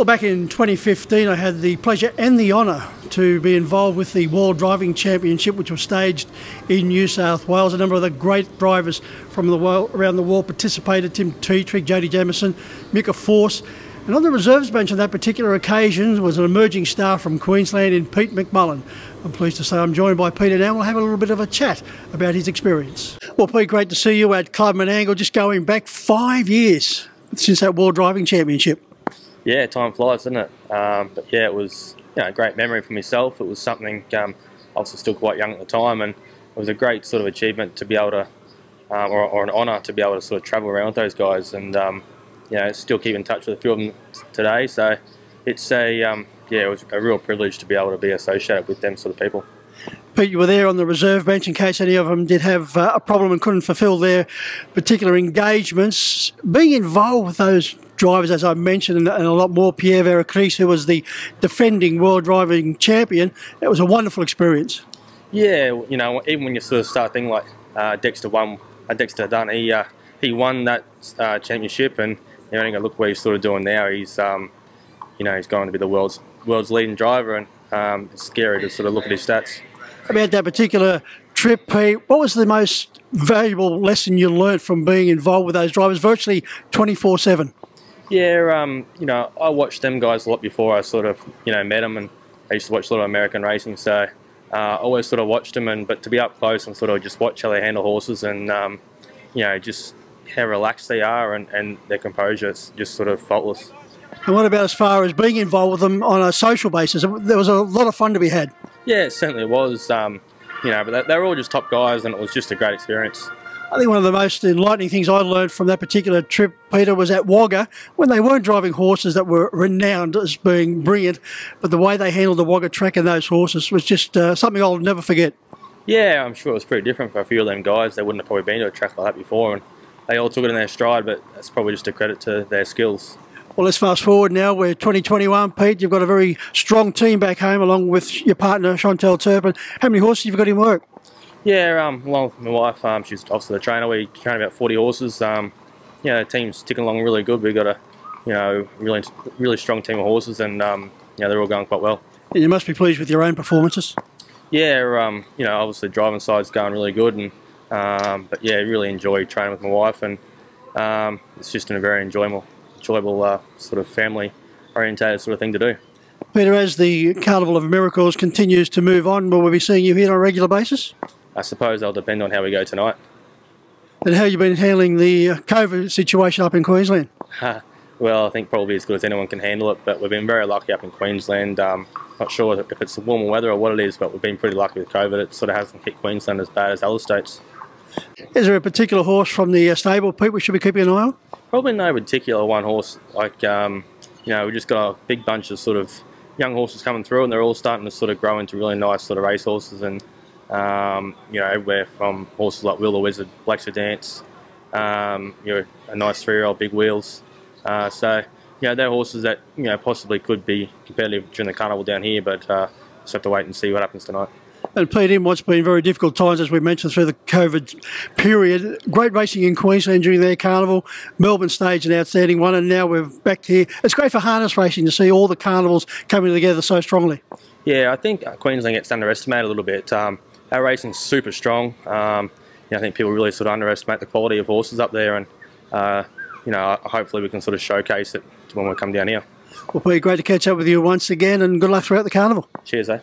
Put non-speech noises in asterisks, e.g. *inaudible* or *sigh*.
Well, back in 2015, I had the pleasure and the honour to be involved with the World Driving Championship, which was staged in New South Wales. A number of the great drivers from the world, around the world participated Tim Tetrick, Jody Jamieson, Mika Forss. And on the reserves bench on that particular occasion was an emerging star from Queensland in Pete McMullen. I'm pleased to say I'm joined by Peter now. We'll have a little bit of a chat about his experience. Well, Pete, great to see you at Club Menangle, just going back five years since that World Driving Championship. Yeah, time flies, doesn't it? Um, but yeah, it was you know, a great memory for myself. It was something um, I was still quite young at the time, and it was a great sort of achievement to be able to, um, or, or, an honour to be able to sort of travel around with those guys, and um, you know, still keep in touch with a few of them today. So it's a um, yeah, it was a real privilege to be able to be associated with them sort of people. Pete, you were there on the reserve bench in case any of them did have uh, a problem and couldn't fulfil their particular engagements. Being involved with those drivers, as I mentioned, and, a lot more, Pierre Vercruysse, who was the defending world driving champion, it was a wonderful experience. Yeah, you know, even when you sort of start thinking like uh, Dexter won, uh, Dexter Dunn, he, uh, he won that uh, championship and you know, look what he's sort of doing now. He's, um, you know, he's going to be the world's world's leading driver and um, it's scary to sort of look at his stats about that particular trip, Pete. What was the most valuable lesson you learned from being involved with those drivers virtually 24 7? Yeah, um, you know, I watched them guys a lot before I sort of, you know, met them, and I used to watch a lot of American racing, so uh, I always sort of watched them, and but to be up close and sort of just watch how they handle horses, and um, you know, just how relaxed they are and, and their composure, it's just sort of faultless. And what about as far as being involved with them on a social basis? There was a lot of fun to be had. Yeah, it certainly was. Um, you know, but they were all just top guys, and it was just a great experience. I think one of the most enlightening things I learned from that particular trip, Peter, was at Wagga when they weren't driving horses that were renowned as being brilliant, but the way they handled the Wagga track and those horses was just uh, something I'll never forget. Yeah, I'm sure it was pretty different for a few of them guys. They wouldn't have probably been to a track like that before, and they all took it in their stride, but that's probably just a credit to their skills. Well, let's fast forward now. We're 2021, Pete. You've got a very strong team back home, along with your partner Chantel Turpin. How many horses have you got in work? Yeah, um, along with my wife, um, she's also the trainer. We train about 40 horses. Um, you know, the team's ticking along really good. We've got a, you know, really, really strong team of horses, and um, you know, they're all going quite well. And you must be pleased with your own performances. Yeah, um, you know, obviously driving side's going really good, and um, but yeah, really enjoy training with my wife, and um, it's just a very enjoyable enjoyable uh, sort of family orientated sort of thing to do. Peter, as the Carnival of Miracles continues to move on, will we be seeing you here on a regular basis? I suppose that'll depend on how we go tonight. And how you been handling the uh, COVID situation up in Queensland? *laughs* well, I think probably as good as anyone can handle it, but we've been very lucky up in Queensland. Um, not sure if it's the warmer weather or what it is, but we've been pretty lucky with COVID. It sort of hasn't hit Queensland as bad as other states. Is there a particular horse from the uh, stable, Pete, we should be keeping an eye on? Probably no particular one horse. Like, um, you know, we just got a big bunch of sort of young horses coming through and they're all starting to sort of grow into really nice sort of race horses and, um, you know, everywhere from horses like Willow the Wizard, Black Dance, um, you know, a nice three-year-old Big Wheels. Uh, so, you know, they're horses that, you know, possibly could be competitive during the carnival down here, but uh, just have to wait and see what happens tonight and played in what's been very difficult times, as we mentioned, through the COVID period. Great racing in Queensland during their carnival. Melbourne stage an outstanding one, and now we're back here. It's great for harness racing to see all the carnivals coming together so strongly. Yeah, I think Queensland gets underestimated a little bit. Um, our racing's super strong. Um, you know, I think people really sort of underestimate the quality of horses up there, and uh, you know, hopefully we can sort of showcase it when we come down here. Well, Pete, great to catch up with you once again, and good luck throughout the carnival. Cheers, eh?